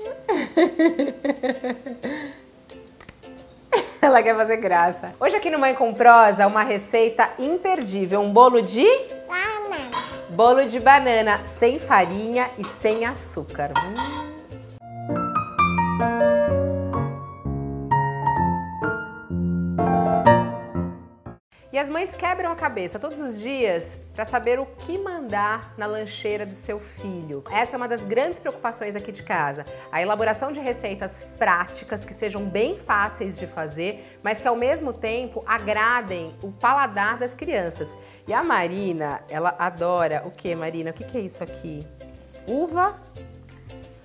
Ela quer fazer graça. Hoje aqui no Mãe com Prosa, uma receita imperdível, um bolo de... Banana. Bolo de banana, sem farinha e sem açúcar. Hum. E as mães quebram a cabeça todos os dias para saber o que mandar na lancheira do seu filho. Essa é uma das grandes preocupações aqui de casa. A elaboração de receitas práticas que sejam bem fáceis de fazer, mas que ao mesmo tempo agradem o paladar das crianças. E a Marina, ela adora o que, Marina? O que, que é isso aqui? Uva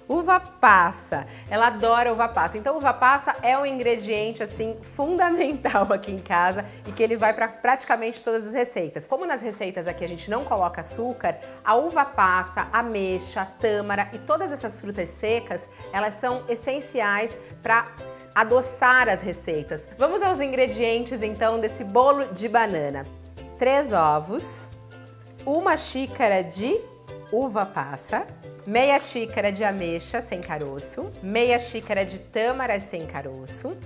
Uva passa. Ela adora uva passa. Então, uva passa é um ingrediente assim fundamental aqui em casa e que ele vai para praticamente todas as receitas. Como nas receitas aqui a gente não coloca açúcar, a uva passa, ameixa, tâmara e todas essas frutas secas, elas são essenciais para adoçar as receitas. Vamos aos ingredientes então desse bolo de banana. Três ovos, uma xícara de uva passa, meia xícara de ameixa sem caroço, meia xícara de tâmara sem caroço,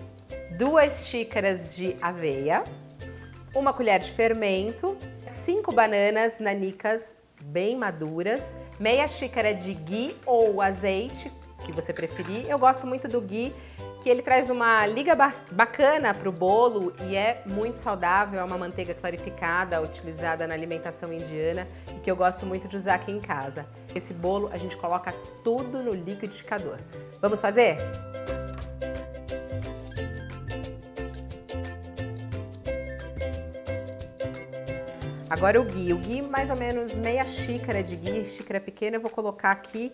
duas xícaras de aveia, uma colher de fermento, cinco bananas nanicas bem maduras, meia xícara de ghee ou azeite, que você preferir. Eu gosto muito do ghee que ele traz uma liga bacana para o bolo e é muito saudável, é uma manteiga clarificada utilizada na alimentação indiana e que eu gosto muito de usar aqui em casa. Esse bolo a gente coloca tudo no liquidificador. Vamos fazer? Agora o ghee. O ghee, mais ou menos meia xícara de ghee, xícara pequena, eu vou colocar aqui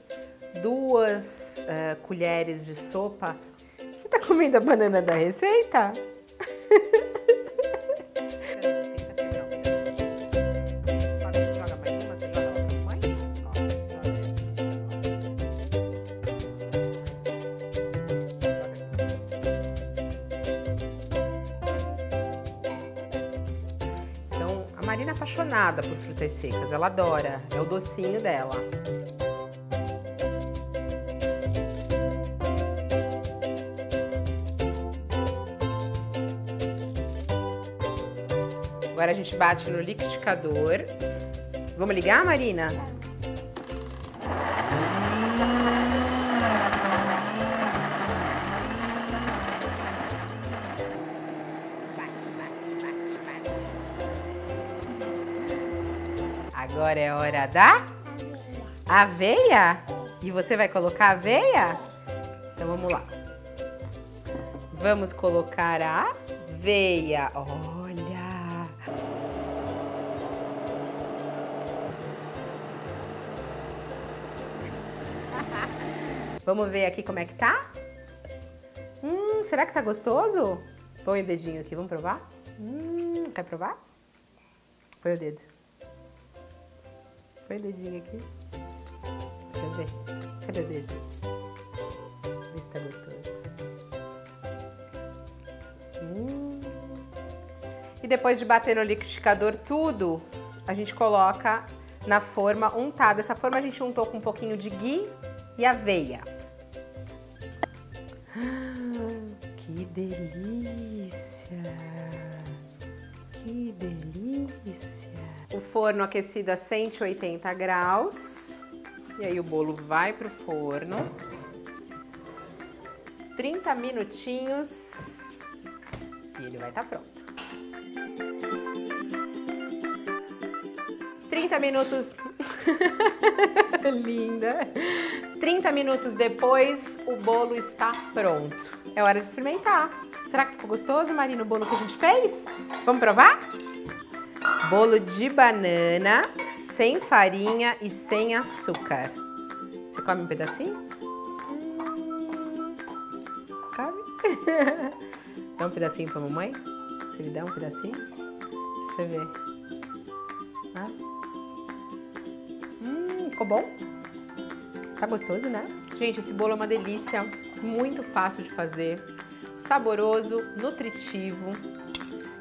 duas uh, colheres de sopa tá comendo a banana da receita? Então, a Marina é apaixonada por frutas secas, ela adora, é o docinho dela. Agora a gente bate no liquidificador. Vamos ligar, Marina? Bate, bate, bate, bate. Agora é hora da aveia. E você vai colocar aveia? Então vamos lá. Vamos colocar a aveia. Olha! Vamos ver aqui como é que tá? Hum, será que tá gostoso? Põe o dedinho aqui, vamos provar? Hum, quer provar? Põe o dedo. Põe o dedinho aqui. Deixa eu ver. Cadê o dedo? Vê se tá gostoso. Hum. E depois de bater no liquidificador tudo, a gente coloca na forma untada. Essa forma a gente untou com um pouquinho de ghee e aveia. Que delícia! Que delícia! O forno aquecido a 180 graus. E aí o bolo vai pro forno. 30 minutinhos e ele vai estar tá pronto. 30 minutos. Linda. 30 minutos depois, o bolo está pronto. É hora de experimentar. Será que ficou gostoso, Marina, o bolo que a gente fez? Vamos provar? Bolo de banana, sem farinha e sem açúcar. Você come um pedacinho? Hum, come? dá um pedacinho pra mamãe? Você me dá um pedacinho? Deixa eu ver. Ah. Ficou bom? Tá gostoso, né? Gente, esse bolo é uma delícia, muito fácil de fazer, saboroso, nutritivo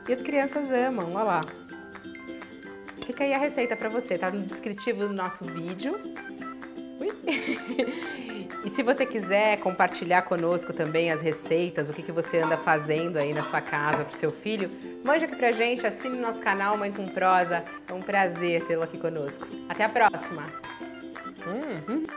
e as crianças amam, olha lá. Fica aí a receita para você, tá no descritivo do nosso vídeo. Ui. E se você quiser compartilhar conosco também as receitas, o que, que você anda fazendo aí na sua casa para o seu filho, mande aqui pra gente, assine o nosso canal Mãe com Prosa. É um prazer tê-lo aqui conosco. Até a próxima! Hum, hum.